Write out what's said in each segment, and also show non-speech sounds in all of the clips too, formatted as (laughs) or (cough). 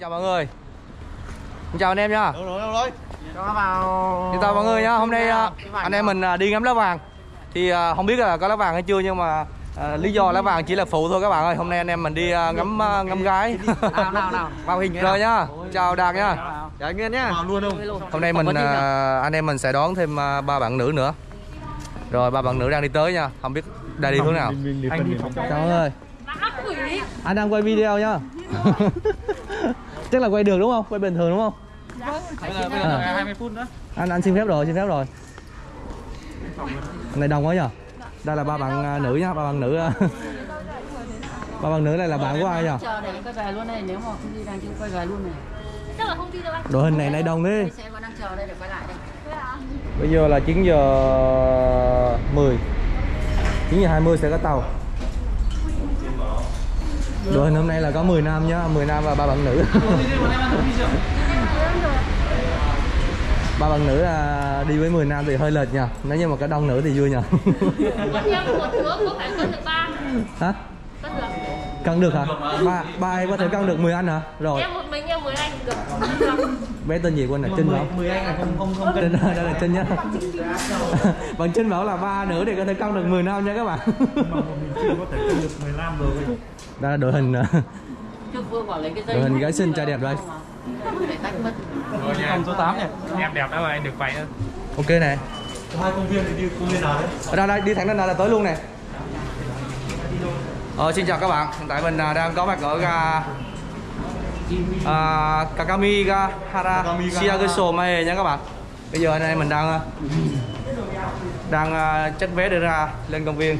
chào mọi người. Xin chào anh em nha. Đâu rồi, đâu rồi? Cho vào. Xin chào mọi người nha. Hôm nay à, anh em mình à, đi ngắm lá vàng. Thì à, không biết là có lá vàng hay chưa Nhưng mà à, lý do lá vàng chỉ là phụ thôi các bạn ơi. Hôm nay anh em mình đi ngắm ngắm gái. Nào nào nào. Vào hình Rồi nha. Chào Đạt nha. Chào Nguyên nhá. Vào luôn không? Hôm nay mình anh em mình sẽ đón thêm ba bạn nữ nữa. Rồi ba bạn nữ đang đi tới nha. Không biết đang đi hướng nào. Anh đi. Chào mọi người Anh đang quay video nha (laughs) Chắc là quay được đúng không? Quay bình thường đúng không? bây giờ bây giờ giờ 20 phút nữa. Anh anh xin phép rồi xin phép rồi. Này đông quá nhờ. Đây là ba bạn à, nữ nhá ba bạn nữ à. ba bạn nữ này là bạn của ai nhờ? Chờ để quay về luôn này nếu mà không đi đang chưa quay về luôn này. Chắc là không đi đâu anh. Đội hình này này đang chờ đây để quay lại đây. Bây giờ là 9 giờ 10 9 giờ 20 sẽ có tàu đội hôm nay là có 10 nam nhá 10 nam và ba bạn nữ. Ba bạn nữ à, đi với 10 nam thì hơi lệch nha nếu như mà có đông nữ thì vui cân ba? Hả? Cân được. Cân được hả? Ba ba em có thể cân được 10 anh hả? Rồi. Em một mình em mới anh được. Bé tên gì quên là Trinh không? 10 anh là không không không Trinh đây (laughs) là Trinh nhá. (laughs) Bạn Trinh bảo là ba nữa thì có thể cân được 10 năm nha các bạn. có thể cân được 15 rồi Đây là đội hình Trước vừa bảo lấy cái dây đội hình gái xinh trai đẹp đây. Để tách mất Rồi nha số 8 nhỉ Em đẹp đã rồi anh được quay nữa Ok này. Hai công viên thì đi công viên nào đấy? Ở đây đây đi thẳng lên đây là tới luôn này. Ờ, xin chào các bạn. Hiện tại mình à, đang có mặt ở ga à, Kakami ga Hara Shiaguso Mae nha các bạn. Bây giờ anh em mình đang à, đang à, check vé để ra lên công viên.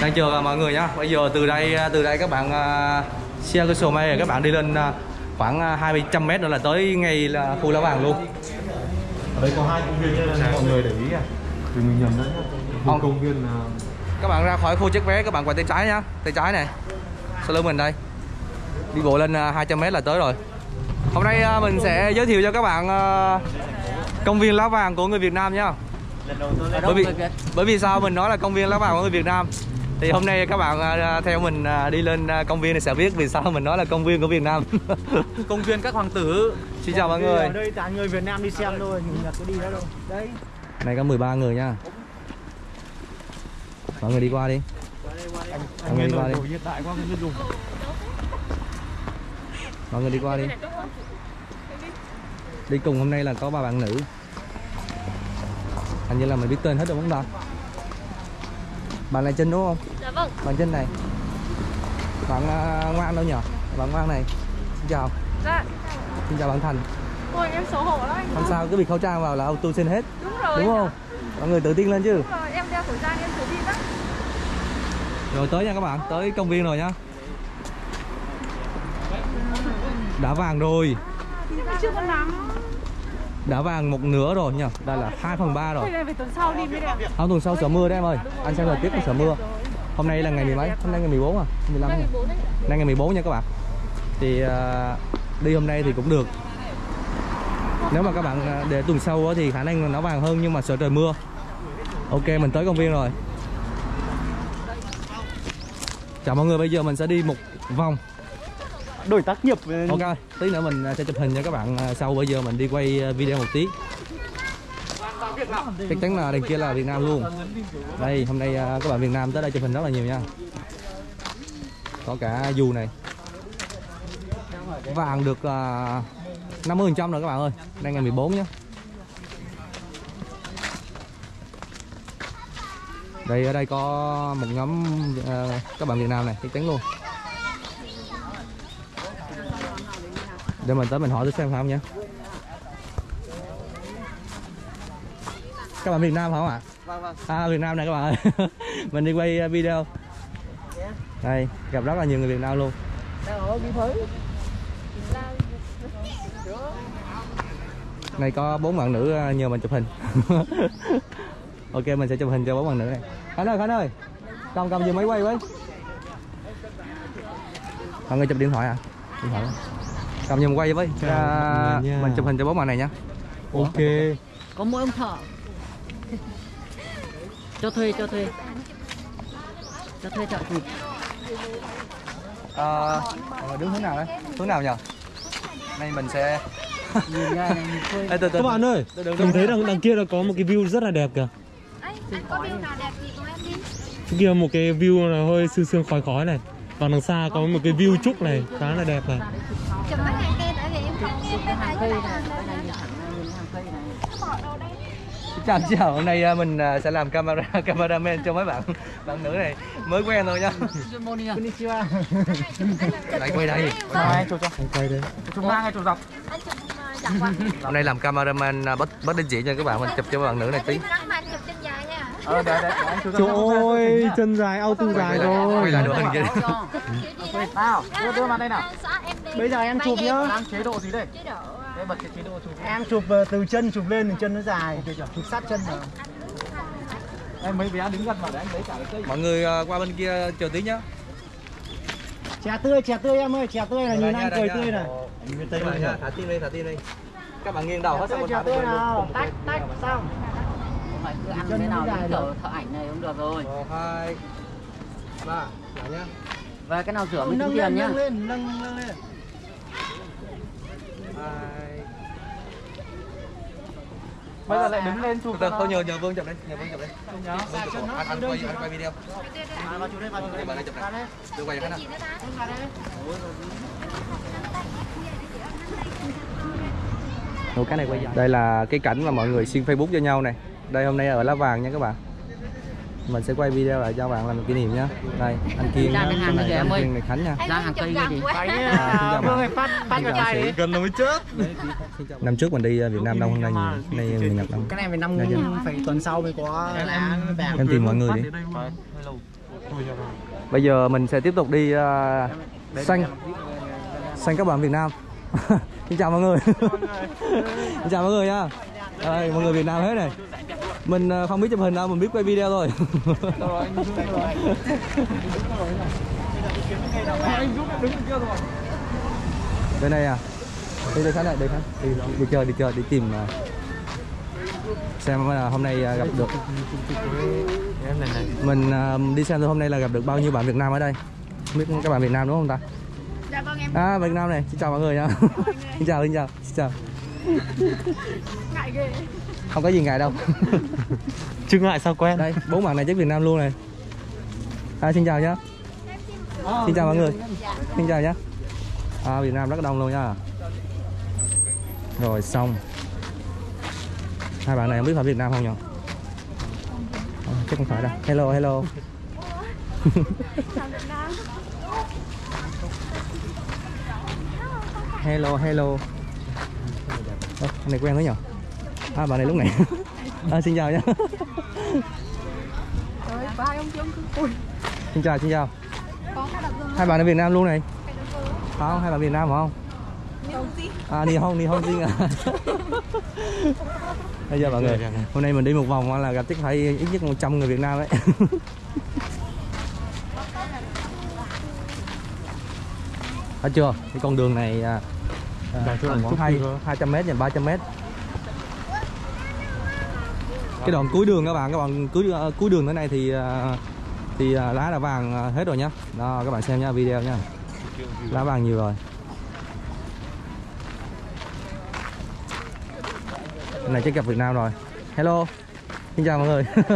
Đang chờ mọi người nhá. Bây giờ từ đây à, từ đây các bạn uh, Shiaguso Mae các bạn đi lên à, khoảng à, 200 mét nữa là tới ngay là khu lá vàng luôn. Ở đây có hai công viên cho nên mọi người để ý à. Vì mình nhầm đấy Một công viên là các bạn ra khỏi khu check vé các bạn quay tay trái nhá. Tay trái này. Sau lưng mình đây. Đi bộ lên à, 200 m là tới rồi. Hôm nay à, mình sẽ giới thiệu cho các bạn à, công viên lá vàng của người Việt Nam nhá. Bởi vì bởi vì sao mình nói là công viên lá vàng của người Việt Nam thì hôm nay các bạn à, theo mình à, đi lên à, công viên thì sẽ biết vì sao mình nói là công viên của Việt Nam. (laughs) Công viên các hoàng tử. Xin chào mọi người. Ở đây toàn người Việt Nam đi xem thôi Mình Nhật có đi đâu đâu. Đấy. Này có 13 người nha. Mọi người đi qua đi. Mọi người đi qua đi. mọi người đi qua đi. Đi cùng hôm nay là có ba bạn nữ. Hình như là mình biết tên hết rồi đúng không ta? Bạn này Trinh đúng không vâng. Bạn Trinh này. Bạn uh, ngoan đâu nhờ bạn ngoan này. Xin chào. Dạ. Xin chào bạn Thành Ôi em xấu hổ lắm anh không sao? Cứ việc khẩu trang vào là auto xin hết. Đúng rồi đúng không? mọi người tự tin lên chứ? Đúng rồi em đeo khẩu trang em tự tin lắm. Rồi tới nha các bạn. Tới công viên rồi nha đã vàng rồi. Nhưng mà chưa có nắng. Đã vàng một nửa rồi nhỉ? Đây là 2 phần 3 rồi. Phải tuần sau đi mới đẹp không tuần sau sợ mưa đấy em ơi. Anh xem thời tiết cũng sợ mưa hôm nay là ngày mười mấy? Hôm nay ngày 14 à? 15 nhỉ bố đấy nay ngày 14 nha các bạn. Thì à, đi hôm nay thì cũng được. Nếu mà các bạn à, để tuần sau á thì khả năng nó vàng hơn nhưng mà sợ trời mưa. Ok mình tới công viên rồi. Chào mọi người bây giờ mình sẽ đi một vòng. Đổi tác nghiệp. Ok tí nữa mình à, sẽ chụp hình cho các bạn à, sau. Bây giờ mình đi quay à, video một tí chắc chắn là đằng kia là Việt Nam luôn. Đây, hôm nay à, các bạn Việt Nam tới đây chụp hình rất là nhiều nha. Có cả dù này. Vàng được là 50 phần trăm rồi các bạn ơi. Đang ngày 14 nhé đây, ở đây có một nhóm à, các bạn Việt Nam này, chắc chắn luôn. Để mình tới mình hỏi thử xem phải không nhé các bạn Việt Nam phải không ạ? Vâng vâng. À Việt Nam này các bạn ơi. (laughs) Mình đi quay uh, video. Đây gặp rất là nhiều người Việt Nam luôn. Đang ở Mỹ Thới này có bốn bạn nữ uh, nhờ mình chụp hình. (laughs) Ok mình sẽ chụp hình cho bốn bạn nữ này. Khánh ơi khánh ơi. Cầm cầm vừa máy quay với. Mọi người chụp điện thoại à? Điện thoại. Đó. cầm giùm quay với. À, nha. mình chụp hình cho bốn bạn này nhé Ok. Có mỗi ông thợ Cho thuê cho thuê. Cho thuê thợ chụp Ờ, mọi người đứng hướng nào đấy hướng nào nhỉ nay mình sẽ Nhìn ra này, nhìn quê. Ê, từ, từ, Các bạn ơi, từ, từ, từ, mình thấy đằng, đằng kia là có một cái view rất là đẹp kìa. Anh, anh có view nào đẹp thì của em đi. Cái kia một cái view là hơi sương sương khói khói này. Còn đằng xa có một cái view trúc này khá là đẹp này chào chào. Hôm nay à, mình à, sẽ làm camera (laughs) cameraman cho mấy bạn bạn nữ này. Mới quen thôi nha. Monia. lại quay đây Anh quay đây. Chụp dọc? Hôm nay làm cameraman à, bất bất định chỉ cho các bạn mình chụp cho bạn nữ này tí. Dài Trời ơi, chân dài, auto dài quay lại, quay rồi lại được hình kia. Nào, đưa đưa mặt đây nào. Bây giờ em chụp nhá. Đang chế độ gì đây? Chế độ Đây bật cái chế độ chụp. Em chụp ờ, từ chân chụp lên thì chân nó dài, chụp sát chân vào. Em mấy bé đứng gần mà để anh lấy cả cái cây. mọi người à, qua bên kia chờ tí nhá Chè tươi, chè tươi em ơi, chè tươi là nhìn Đây anh cười đây tươi này. Đây thả tim đi thả tim đi các bạn nghiêng đầu hết xong chè thả tươi bên nào, tách, tách, xong. Không phải cứ ăn cái nó nào cũng kiểu thợ ảnh này cũng được rồi. một hai ba lại nhá Và cái nào rửa mới tính tiền nhá. nâng lên, nâng nâng lên. hai Bây giờ lại đứng lên chụp. từ thôi nhờ nhờ vương chụp đi nhờ vương chụp Dạ, Vương chụp. anh anh quay anh quay video À, vào chụp đây, vào chụp đây. Đi vào đây chụp này. Vào đây. đưa quay cho khách nào Vào đây. Ủa, cái này quay Đây là cái cảnh mà mọi người xuyên Facebook cho nhau này Đây hôm nay ở Lá Vàng nha các bạn Mình sẽ quay video lại cho bạn làm kỷ niệm nhá Đây, anh Kiên này anh em ơi. Kiên này Khánh nha Ra hàng gần đi. À, à, nó mới chết Năm trước mình đi Việt Nam Đông hôm nay nay người Nhật Đông Cái này phải năm Dạ, dạ. phải tuần sau mới có. Em tìm mọi người đi Bây giờ mình sẽ tiếp tục đi uh, xanh xanh các bạn Việt Nam Xin chào mọi người Xin chào mọi người nha Đây, mọi người Việt Nam hết này Mình ờ, không biết chụp hình đâu, mình biết quay video thôi. Bên này à? Đi đây Khánh này, đi Khánh đi, đi chơi, đi chơi, đi tìm ờ, Xem hôm nay ờ, gặp được. Mình đi xem hôm nay là gặp được bao nhiêu bạn Việt Nam ở đây. Không biết các bạn Việt Nam đúng không ta? Dạ vâng em. À Việt Nam này. Xin chào mọi người nha. Xin chào (laughs) xin chào xin chào. Ngại ghê không có gì ngại đâu. (laughs) Chứ ngại sao quen? Đây bốn bạn này chắc Việt Nam luôn này. À, xin chào nhá. Xin chào mọi người. Xin chào nhá. À, Việt Nam rất đông luôn nha. Rồi xong. Hai bạn này không biết phải Việt Nam không nhỉ? À, chắc không phải đâu. Hello hello. (laughs) Hello hello. Anh này quen với nhỉ à bạn này lúc này. À, xin chào nhá. Trời ba ông chung cứ Ui xin chào xin chào. Có hai hai bạn ở Việt Nam luôn này. Hai không? Hai bạn Việt Nam phải không? À đi không đi không xin à. Bây giờ mọi người hôm nay mình đi một vòng là gặp chắc phải ít nhất 100 người Việt Nam đấy thấy chưa? Cái con đường này à, à, Dạ, khoảng hai nữa. 200 mét và 300 mét cái đoạn cuối đường các bạn các bạn cuối à, cuối đường thế này thì à, thì à, lá đã vàng hết rồi nhá. Đó, các bạn xem nhá video nhá lá vàng nhiều rồi. Cái này chắc gặp Việt Nam rồi. Hello. Xin chào mọi người. (laughs)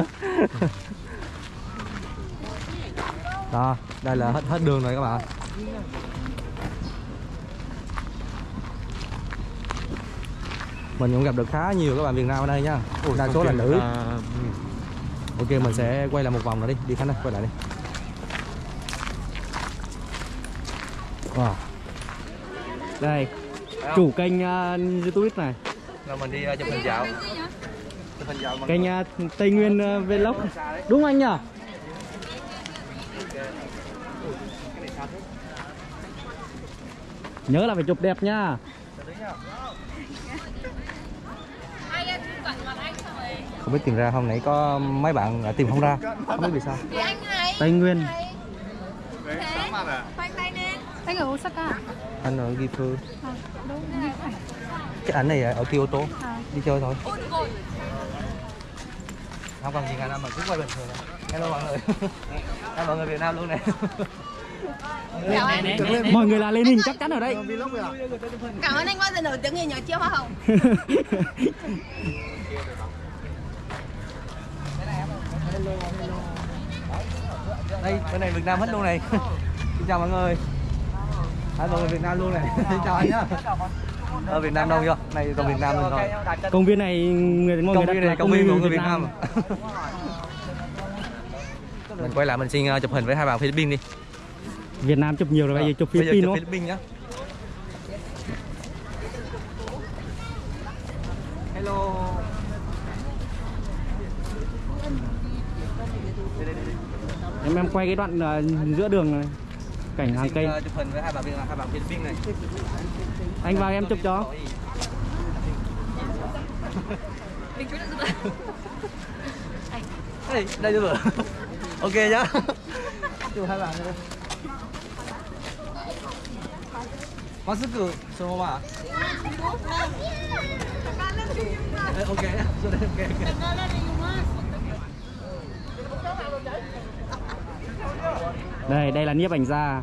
Đó, đây là hết hết đường rồi các bạn mình cũng gặp được khá nhiều các bạn Việt Nam ở đây nhá đa số là nữ. ok mình sẽ quay lại một vòng nữa đi. Đi khánh ơi quay lại đi. Wow. đây Chủ kênh uh, youtube này. Rồi mình đi uh, chụp hình dạo. Chụp hình dạo Kênh uh, Tây Nguyên uh, Vlog. Đúng anh nhỉ? Nhớ là phải chụp đẹp nha không biết tìm ra hôm nãy có mấy bạn tìm không ra. Không biết vì sao. Thì anh này Tây Nguyên. lên. Anh ở Osaka à? anh ở ghi phương À, đúng cái này. Phải cái ảnh này ở Kyoto À. đi chơi thôi. Không còn gì cả đâu mà cứ quay bình thường này. hello mọi người. (laughs) Hai mọi người Việt Nam luôn này mọi người là Lenin chắc chắn ở đây. Cảm ơn anh bao giờ nổi tiếng nghề nhỏ chiêu hoa hồng. (laughs) đây bên này Việt Nam hết luôn này. (laughs) Xin chào mọi người. Hai mọi người Việt Nam luôn này. Xin (laughs) chào anh nhá. Ở Việt Nam đông chưa này còn Việt Nam mình thôi. Công viên này người mọi công người viên này công viên của người Việt Nam. Mình quay lại mình xin uh, chụp hình với hai bạn Philippines đi. Việt Nam chụp nhiều rồi bây giờ chụp Philippines không? Philippines nhá. Hello em em quay cái đoạn uh, giữa đường này. Cảnh hàng cây. anh vào em chụp cho. đây đây chưa? Ok nhá. Chụp hai bạn này Bác sức cử, số không ạ? Ok, ok, ok. đây đây là nhiếp ảnh gia.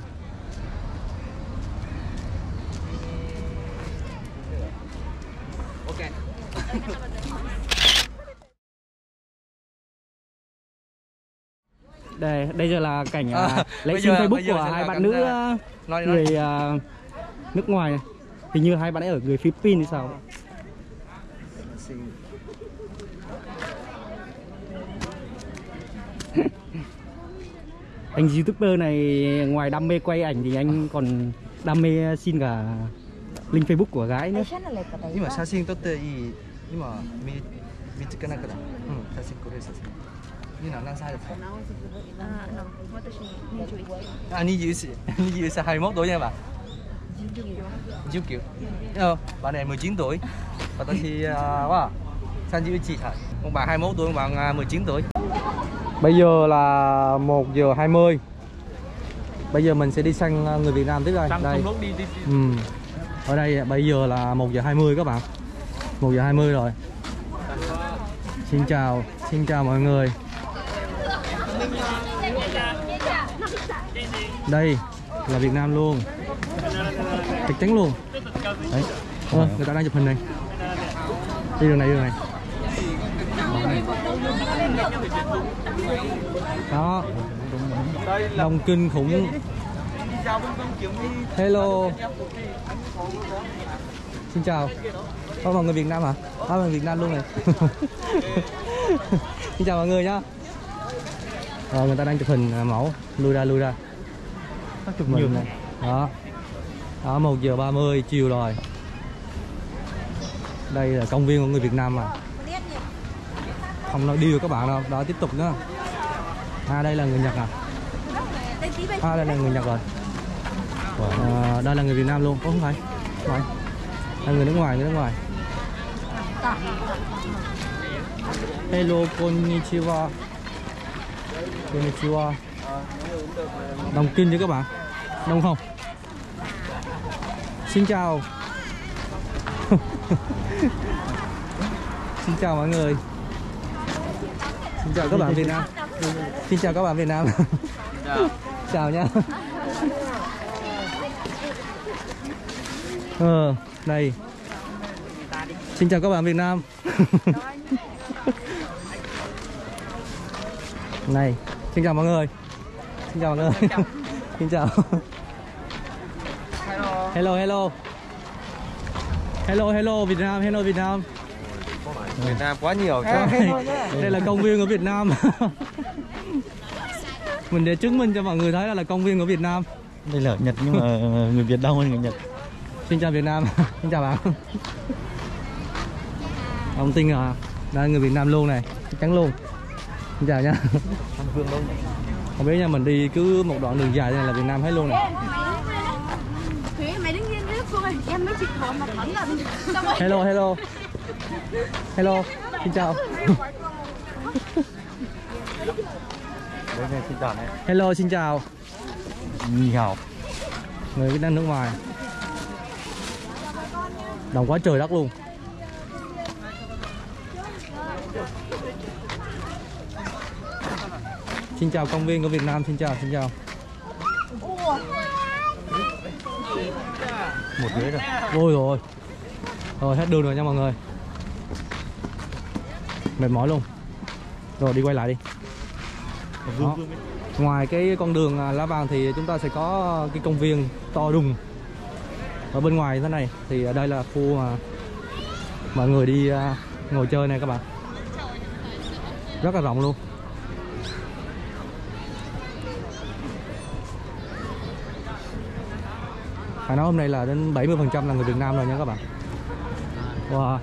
Ok. (laughs) Đây đây giờ là cảnh à, lấy sim facebook của hai bạn nữ ờ, nói, nói. người uh, nước ngoài này. Hình như hai bạn ấy ở người philippines hay sao? anh youtuber này ngoài đam mê quay ảnh thì anh còn đam mê xin cả link facebook của gái nữa. Nhưng mà sao xin tốt tệ nhưng mà mi mi chỉ cần cái đó. Ừ sao xin cũng được sao xin? Như nào đang sai được không? À ni dưới ni dưới tuổi nha bà, Diêu Kiều. Ờ, bạn này 19 tuổi. Và tôi thì uh, wow, sang Diêu Chị thật Một bạn 21 tuổi, một bạn 19 tuổi bây giờ là 1 giờ 20 bây giờ mình sẽ đi sang à, người Việt Nam tiếp đây. Đây. Đi đi, đi. Ừ. Ở đây bây giờ là 1 giờ 20 các bạn. 1 giờ 20 rồi. Xin chào Xin chào mọi người. Đây là Việt Nam luôn. Chắc chắn luôn. Đấy. Ờ, người ta đang chụp hình này. Đi đường này đi đường này Đó. Đông kinh khủng. Hello. Xin chào. Có mọi người Việt Nam hả? Có mọi người Việt Nam luôn này. (laughs) Xin chào mọi người nhá. Rồi người ta đang chụp hình à, mẫu. Lui ra lui ra. Chụp nhiều này. Đó. Đó 1 giờ 30 chiều rồi. Đây là công viên của người Việt Nam mà không nói đi được các bạn đâu. Đó tiếp tục nữa. À đây là người Nhật à? À đây là người Nhật rồi. À, Đây là người Việt Nam luôn. Có không phải. Không phải. Là người nước ngoài người nước ngoài. Hello konnichiwa. Konnichiwa. Đồng kinh chứ các bạn. Đông không? Xin chào. (laughs) Xin chào mọi người xin chào các bạn Việt Nam. Xin chào các bạn Việt Nam. Chào nha ờ đây xin chào các bạn Việt Nam. Này xin chào mọi người. Xin chào mọi người. Xin chào. (laughs) Hello hello. Hello hello Việt Nam hello Việt Nam Việt Nam quá nhiều đây, đây là công viên của Việt Nam. (laughs) Mình để chứng minh cho mọi người thấy là, là công viên của Việt Nam. Đây là ở Nhật nhưng mà (laughs) người Việt đông hơn người Nhật. Xin chào Việt Nam. (laughs) Xin chào bạn Ông Tinh à Đây người Việt Nam luôn này. Chắc chắn luôn. Xin chào nha Không biết nha mình đi cứ một đoạn đường dài này là Việt Nam hết luôn này. Hello hello Hello Xin chào. Xin chào Hello xin chào. Ni hào Người Nam nước ngoài. Đồng quá trời đất luôn. Xin chào công viên của Việt Nam Xin chào xin chào. Một ghế rồi. Ôi rồi rồi hết đường rồi nha mọi người mệt mỏi luôn. Rồi đi quay lại đi. Đó. ngoài cái con đường à, lá vàng thì chúng ta sẽ có cái công viên to đùng. Ở bên ngoài thế này thì ở đây là khu mà mọi người đi à, ngồi chơi này các bạn. Rất là rộng luôn. Phải nói hôm nay là đến 70% là người Việt Nam rồi nha các bạn. Wow.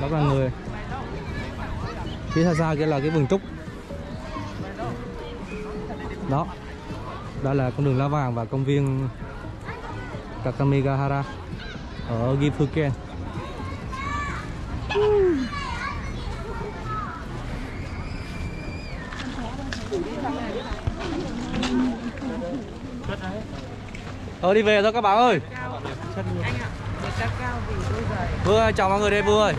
Rất là người phía xa xa kia là cái vườn trúc đó. Đó là con đường lá vàng và công viên Kakamegahara ở Gifuken Ờ đi về thôi các bạn ơi. Vương ơi chào mọi người đây Vương ơi.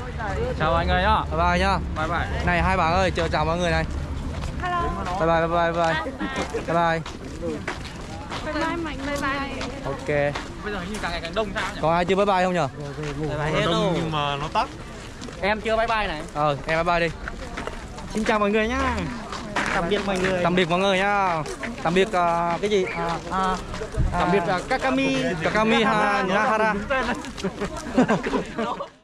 Chào anh ơi nhá. Bye bye nhá. Bye bye. Này hai bạn ơi chào chào mọi người này. Bye bye bye bye bye bye. Bye bye Bye. Bye Mạnh, bye bye. Ok. Bây giờ như càng ngày càng đông sao nhỉ? Còn ai chưa bye bye không nhờ đông nhưng mà nó tắt. Em chưa bye bye này. Ờ em bye bye đi. Xin chào mọi người nhá tạm biệt mọi người. Tạm biệt mọi người nha Tạm biệt à, cái gì? À, à, tạm biệt uh, Kakami Kakami ha, Hara (laughs)